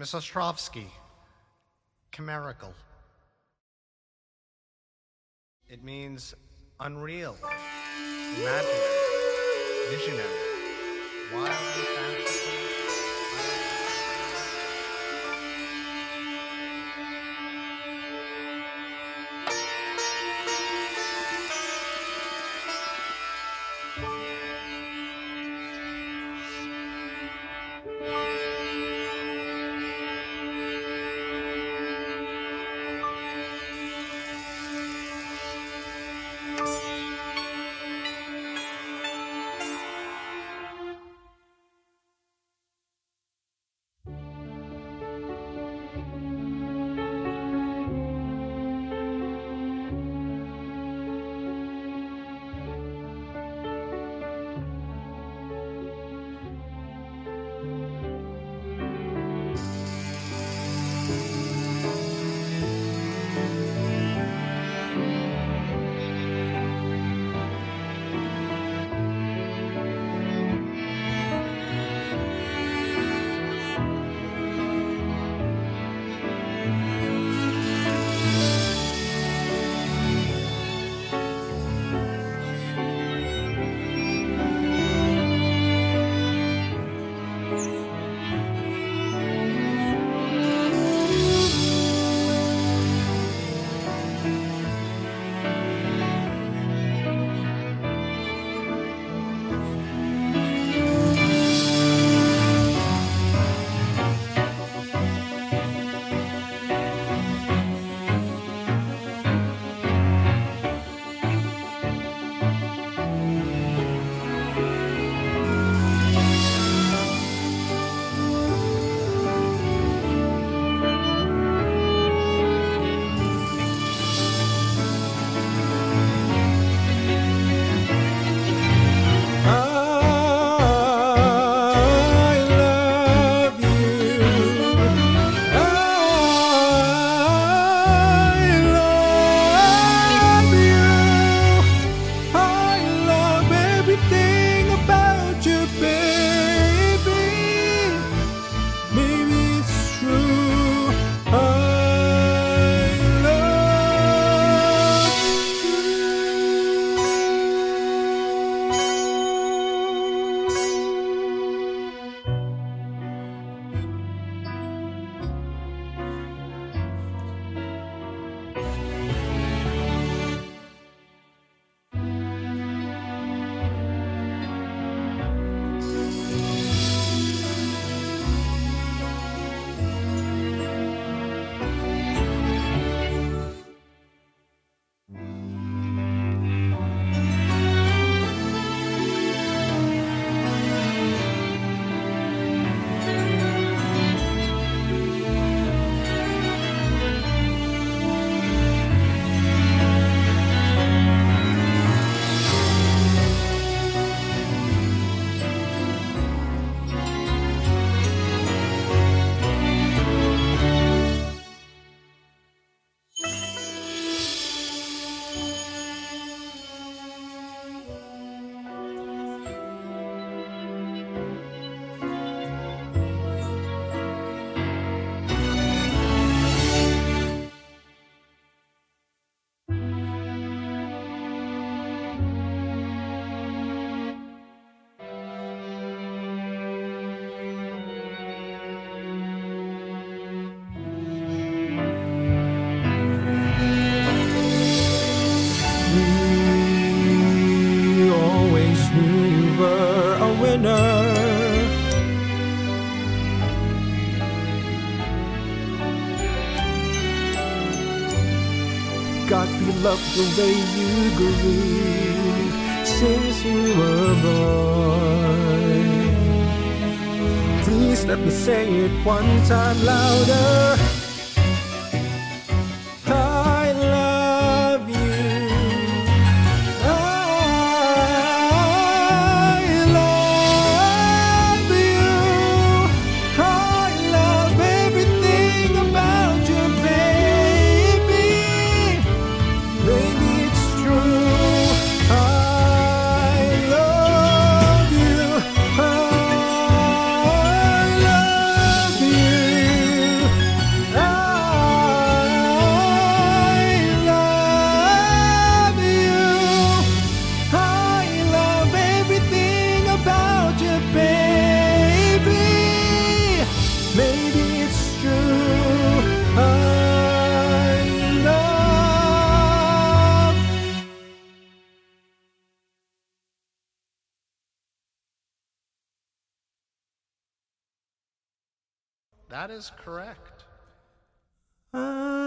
Miss Ostrovsky, chimerical. It means unreal, imaginary, visionary, wildly fanciful. Love the way you grew since you were born. Please let me say it one time louder. That is correct. I